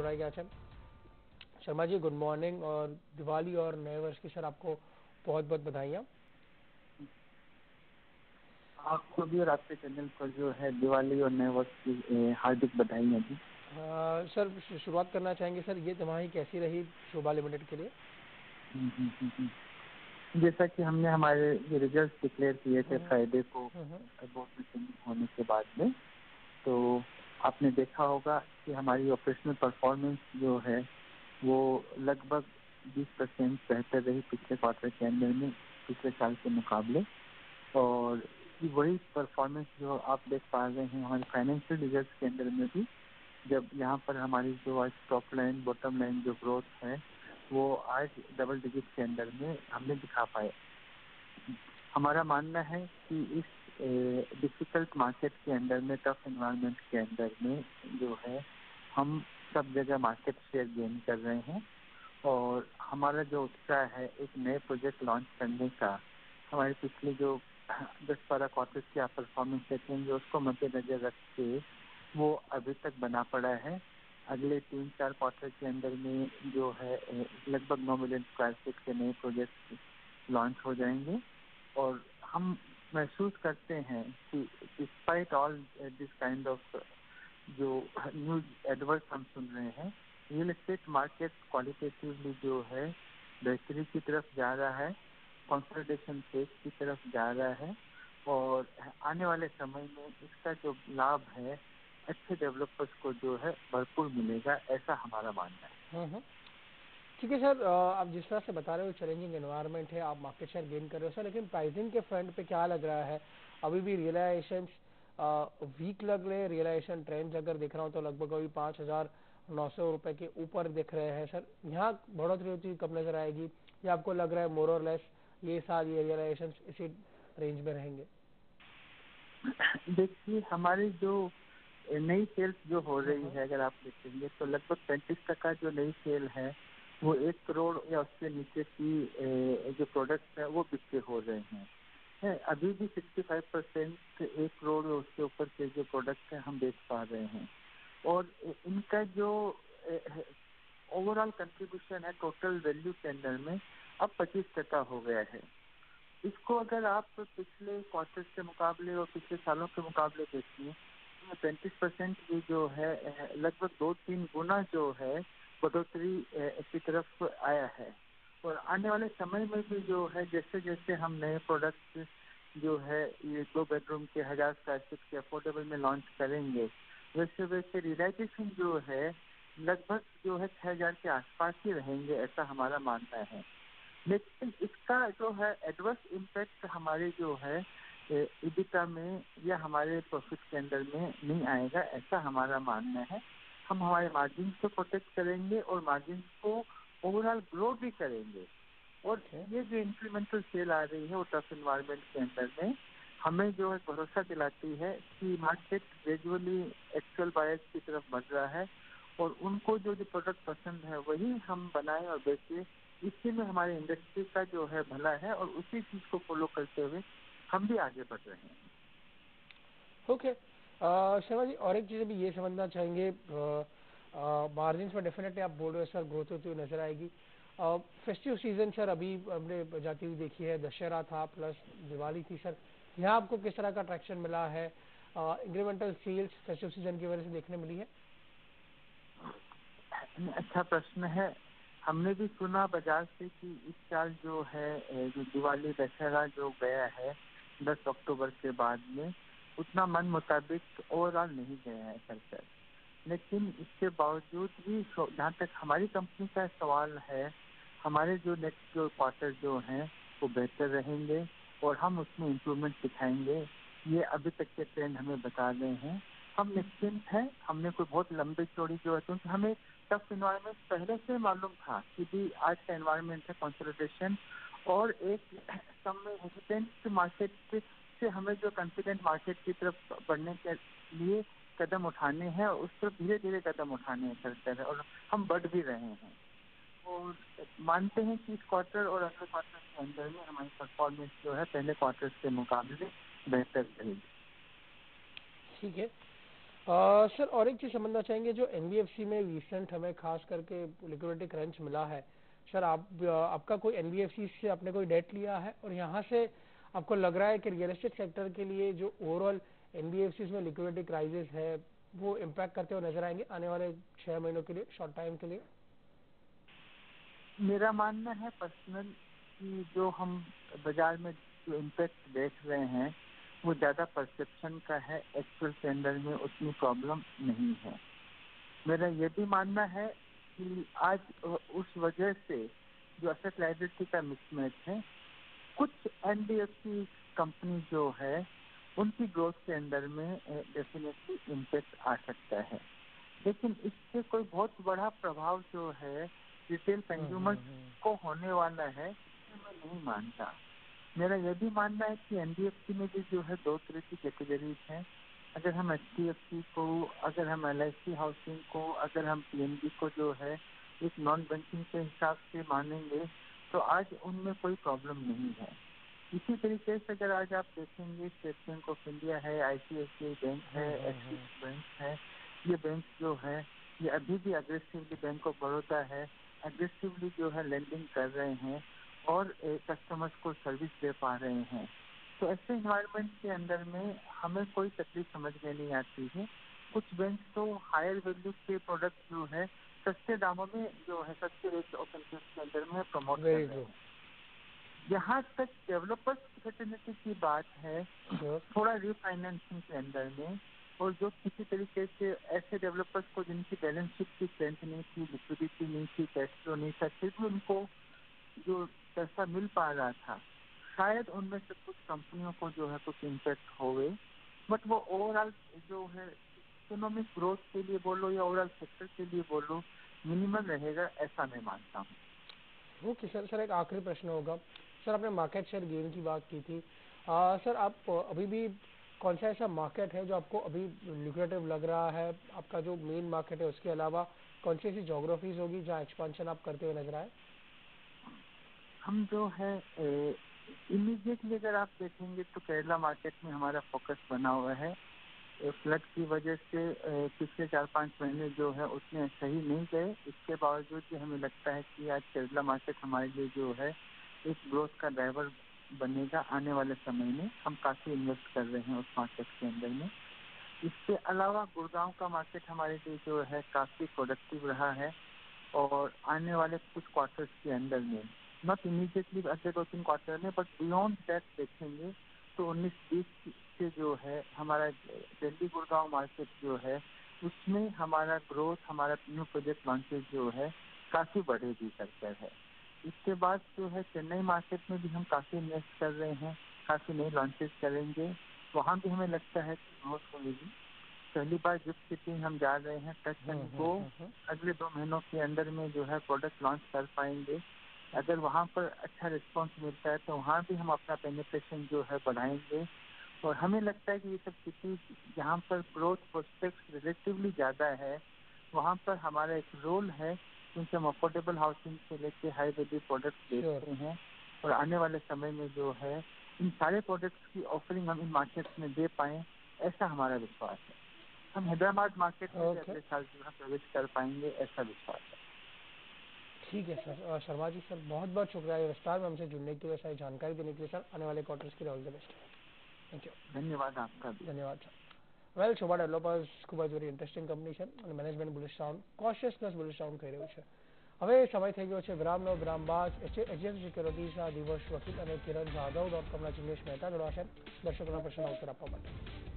जुड़ा गया sir Sharma ji good morning और दिवाली और नए वर्ष की सर आपको बहुत बहुत बधाइयाँ। आपको भी और आपके चैनल पर जो है दिवाली और नए वर्ष की हार्दिक बधाइयाँ जी। सर शुरुआत करना चाहेंगे सर ये तिमाही कैसी रही शोभा लिमिटेड के लिए? हम्म, हम्म, हम्म, जैसा कि हमने हमारे रिज़ल्ट डिक्लेयर किए थे फ्राइडे को बोर्ड मीटिंग होने के बाद में तो आपने देखा होगा कि हमारी ऑपरेशनल परफॉर्मेंस जो है, वो लगभग 20 परसेंट बेहतर रही पिछले क्वार्टर के अंदर में, पिछले साल के मुकाबले। और वही परफॉर्मेंस जो आप देख पा रहे हैं हमारे फाइनेंशियल रिज़ल्ट के अंदर में भी, जब यहाँ पर हमारी जो आज टॉप लाइन बॉटम लाइन जो ग्रोथ है, वो आज डबल डिजिट के अंदर में हमने दिखा पाए। हमारा मानना है कि इस डिफ़िकल्ट मार्केट के अंदर में टफ इन्वायरमेंट के अंदर में जो है, हम सब जगह मार्केट शेयर गेन कर रहे हैं और हमारा जो उत्साह है, एक नए प्रोजेक्ट लॉन्च करने का, हमारे पिछले जो दस बारह क्वार्टर्स की आप परफॉर्मेंस देखेंगे, उसको मद्देनजर रख के वो अभी तक बना पड़ा है। अगले तीन चार क्वार्टर के अंदर में जो है लगभग नौ मिलियन स्क्वायर फीट के नए प्रोजेक्ट लॉन्च हो जाएँगे। और हम महसूस करते हैं कि despite all this kind of जो न्यूज़ एडवर्स हम सुन रहे हैं रियल एस्टेट मार्केट क्वालिटेटिवली जो है बेहतरी की तरफ़ जा रहा है कंसल्टेशन फ़ेज़ की तरफ़ जा रहा है और आने वाले समय में इसका जो लाभ है अच्छे डेवलपर्स को जो है भरपूर मिलेगा ऐसा हमारा मानना है हम्म, हम्म। ठीक है सर आप जिस तरह से बता रहे हो चैलेंजिंग एनवायरनमेंट है आप मार्केट शेयर गेन कर रहे हो सर लेकिन प्राइसिंग के फ्रंट पे क्या लग रहा है? अभी भी रियलाइजेशन वीक लग रहे हैं। रियलाइजेशन ट्रेंड अगर देख रहा हूँ तो लगभग अभी पाँच हज़ार नौ सौ रुपए के ऊपर दिख रहे हैं सर। यहाँ बढ़ोतरी होती कब नज़र आएगी? या आपको लग रहा है मोर और लेस ये साल ये रियलाइजेशन इसी रेंज में रहेंगे? देखिए हमारी जो नई सेल्स जो हो रही है अगर आप देखेंगे तो लगभग पैंतीस टका जो नई सेल है वो एक करोड़ या उससे नीचे की जो प्रोडक्ट्स है, वो बिकते हो रहे हैं। है, अभी भी 65 परसेंट एक करोड़ उसके ऊपर के जो प्रोडक्ट है, हम बेच पा रहे हैं। और इनका जो ओवरऑल कंट्रीब्यूशन है टोटल वैल्यू के अंदर में, अब 25 टका हो गया है। इसको अगर आप पिछले क्वार्टर के मुकाबले और पिछले सालों के मुकाबले देखिए तो पैंतीस परसेंट की जो है लगभग दो तीन गुना जो है बढ़ोतरी की तरफ़ आया है। और आने वाले समय में भी जो है जैसे जैसे हम नए प्रोडक्ट जो है, ये दो बेडरूम के हज़ार स्क्वायर फीट के अफोर्डेबल में लॉन्च करेंगे वैसे वैसे रिलाइजेशन जो है, लगभग जो है छह हज़ार के आसपास ही रहेंगे, ऐसा हमारा मानना है। लेकिन इसका जो है एडवर्स इम्पैक्ट हमारे जो है इबिका में या हमारे प्रॉफिट के अंदर में नहीं आएगा, ऐसा हमारा मानना है। हम हमारे मार्जिन को प्रोटेक्ट करेंगे और मार्जिन को ओवरऑल ग्रो भी करेंगे। और ये जो इंक्रीमेंटल सेल आ रही है वो टफ इन्वायरमेंट के अंदर में हमें जो है भरोसा दिलाती है कि मार्केट ग्रेजुअली एक्चुअल बायर्स की तरफ़ बढ़ रहा है और उनको जो जो प्रोडक्ट पसंद है वही हम बनाए और बेचे। इसी में हमारी इंडस्ट्री का जो है भला है और उसी चीज़ को फॉलो करते हुए हम भी आगे बढ़ रहे हैं। Okay okay. शर्मा जी, और एक चीज़ भी ये समझना चाहेंगे मार्जिन में डेफिनेटली आप बोल रहे सर ग्रोथ होती हुई नज़र आएगी। फेस्टिव सीज़न सर अभी हमने जाती हुई देखी है, दशहरा था प्लस दिवाली थी सर यहाँ आपको किस तरह का अट्रैक्शन मिला है? इंक्रीमेंटल सेल्स फेस्टिव सीज़न की वजह से देखने मिली है? अच्छा प्रश्न है। हमने भी सुना बाज़ार से कि इस साल जो है, जो दिवाली, दशहरा जो गया है 10 अक्टूबर के बाद में उतना मन मुताबिक ओवरऑल नहीं गया है खर्चा लेकिन इसके बावजूद भी जहाँ तक हमारी कंपनी का सवाल है, हमारे जो नेक्स्ट जो क्वार्टर जो हैं, वो बेहतर रहेंगे और हम उसमें इम्प्रूवमेंट दिखाएँगे। ये अभी तक के ट्रेंड हमें बता रहे हैं। हम निश्चिंत हैं, हमने कोई बहुत लंबी चौड़ी जो है, क्योंकि हमें टफ इन्वायरमेंट पहले से मालूम था कि भी आज का इन्वायरमेंट है कंसल्टेशन और एक समय हेजिटेंट मार्केट से हमें जो कॉन्फिडेंट मार्केट की तरफ़ बढ़ने के लिए कदम उठाने हैं उस तरफ़ धीरे धीरे कदम उठाने हैं चलते और हम बढ़ भी रहे हैं। और मानते हैं कि इस क्वार्टर और अगले क्वार्टर के अंदर में हमारी परफॉर्मेंस जो है पहले क्वार्टर के मुकाबले बेहतर रहेगी। ठीक है। आ, सर और एक चीज़ समझना चाहेंगे जो एनबीएफसी में रिसेंट हमें खास करके लिक्विडिटी क्रंच मिला है सर आप आपका कोई एनबीएफसी से आपने कोई डेट लिया है? और यहाँ से आपको लग रहा है कि रियल एस्टेट सेक्टर के लिए जो ओवरऑल एनबीएफसी में लिक्विडिटी क्राइसिस है, वो इम्पैक्ट करते हुए नज़र आएँगे आने वाले छह महीनों के लिए शॉर्ट टाइम के लिए? मेरा मानना है पर्सनल कि जो हम बाज़ार में जो इम्पैक्ट देख रहे हैं, वो ज़्यादा परसेप्शन का है एक्चुअल के में उतनी प्रॉब्लम नहीं है। मेरा ये भी मानना है कि आज उस वजह से जो असेट लाइबिलिटी का मिसमैच है कुछ एनडीएफसी कंपनी जो है उनकी ग्रोथ के अंदर में डेफिनेटली इम्पैक्ट आ सकता है। लेकिन इससे कोई बहुत बड़ा प्रभाव जो है रिटेल कंज्यूमर हम्म, हम्म, हम्म। को होने वाला है मैं नहीं मानता। मेरा यह भी मानना है कि एनडीएफसी में भी जो है दो तरह की कैटेगरीज हैं। अगर हम एच को अगर हम एलआईसी हाउसिंग को अगर हम पी को जो है एक नॉन बैंकिंग के हिसाब से मानेंगे तो आज उनमें कोई प्रॉब्लम नहीं है। इसी तरीके से अगर आज आप देखेंगे स्टेट बैंक ऑफ़ इंडिया है आईसीआईसीआई बैंक है एक्सिस बैंक है ये बैंक जो है ये अभी भी अग्रेसिवली बैंक ऑफ़ बड़ौदा है अग्रेसिवली जो है लेंडिंग कर रहे हैं और कस्टमर्स को सर्विस दे पा रहे हैं। तो ऐसे इन्वायरमेंट के अंदर में हमें कोई तकलीफ़ समझ में नहीं आती है। कुछ बैंक तो हायर वैल्यू के प्रोडक्ट जो है सस्ते दामों में जो है सस्ते रेट इंटरेस्ट के में प्रमोट कर रहे हैं। जहाँ तक डेवलपर्स फैसिलिटी की बात है थोड़ा रिफाइनेंसिंग के अंदर में और जो किसी तरीके से ऐसे डेवलपर्स को जिनकी बैलेंस शीट की स्ट्रेंथ नहीं थी लिक्विडिटी नहीं थी कैश फ्लो नहीं था फिर भी उनको जो पैसा मिल पा रहा था शायद उनमें से कुछ कंपनियों को जो है कुछ इम्पेक्ट हो गए बट वो ओवरऑल जो है इकोनॉमिक ग्रोथ के लिए बोलो या ओवरऑल सेक्टर के लिए बोलो मिनिमम रहेगा ऐसा मैं मानता हूँ। ओके सर सर एक आखिरी प्रश्न होगा। सर आपने मार्केट शेयर गेन की बात की थी। आ, सर आप अभी भी कौन सा ऐसा मार्केट है जो आपको अभी लिक्रेटिव लग रहा है? आपका जो मेन मार्केट है उसके अलावा कौन सी ऐसी जोग्राफीज होगी जहाँ एक्सपांशन आप करते हुए नज़र आए? हम जो है इमीडिएटली अगर आप देखेंगे तो केरला मार्केट में हमारा फोकस बना हुआ है। फ्लड की वजह से पिछले चार पाँच महीने जो है उतने सही नहीं गए। इसके बावजूद भी हमें लगता है कि आज केरला मार्केट हमारे लिए जो है एक ग्रोथ का ड्राइवर बनेगा आने वाले समय में। हम काफ़ी इन्वेस्ट कर रहे हैं उस मार्केट के अंदर में। इसके अलावा गुड़गांव का मार्केट हमारे लिए जो है काफ़ी प्रोडक्टिव रहा है और आने वाले कुछ क्वार्टर्स के अंदर में। नॉट इमीडिएटली अगले दो तीन क्वार्टर में बट बियॉन्ड दैट देखेंगे तो उन्नीस बीस से जो है हमारा दिल्ली गुड़गांव मार्केट जो है उसमें हमारा ग्रोथ हमारा न्यू प्रोजेक्ट लॉन्चेज जो है काफ़ी बढ़ेगी सेक्टर है। इसके बाद जो है चेन्नई मार्केट में भी हम काफ़ी इन्वेस्ट कर रहे हैं काफ़ी नए लॉन्चेज करेंगे। वहाँ भी हमें लगता है कि ग्रोथ होगी। पहली बार गिफ्ट सिटी हम जा रहे हैं टच एंड गो अगले दो महीनों के अंदर में जो है प्रोडक्ट लॉन्च कर पाएँगे। अगर वहाँ पर अच्छा रिस्पॉन्स मिलता है तो वहाँ भी हम अपना पेनिट्रेशन जो है बढ़ाएँगे। और हमें लगता है कि ये सब सिटी जहाँ पर ग्रोथ प्रोस्पेक्ट रिलेटिवली ज़्यादा है वहाँ पर हमारा एक रोल है क्योंकि हम अफोर्डेबल हाउसिंग से लेके हाई वैल्यू प्रोडक्ट बेचते हैं। और आने वाले समय में जो है इन सारे प्रोडक्ट्स की ऑफरिंग हम इन मार्केट्स में दे पाए ऐसा हमारा विश्वास है। हम हैदराबाद मार्केट में अगले साल जो है प्रवेश कर पाएँगे ऐसा विश्वास है। ठीक है सर शर्मा जी सर बहुत बहुत शुक्रिया विस्तार में हमसे जुड़ने के लिए सारी जानकारी देने के लिए सर आने वाले क्वार्टर्स के लिए all the best thank you धन्यवाद आपका धन्यवाद सर વેલ શોભા ડેવલપર્સ ખૂબ જ વેરી ઇન્ટરેસ્ટિંગ કંપની છે અને management bullish down cautiousness bullish down કહી રહ્યું છે હવે સમય થઈ ગયો છે વિરામનો વિરામ બાદ એચડીએફસી સિક્યોરિટીઝના દિવસ વકીલ અને કિરણ જાદવ ડોટ કોમના જિગ્નેશ મહેતા જોડાશે દર્શકોના પ્રશ્નના ઉત્તર આપવા માટે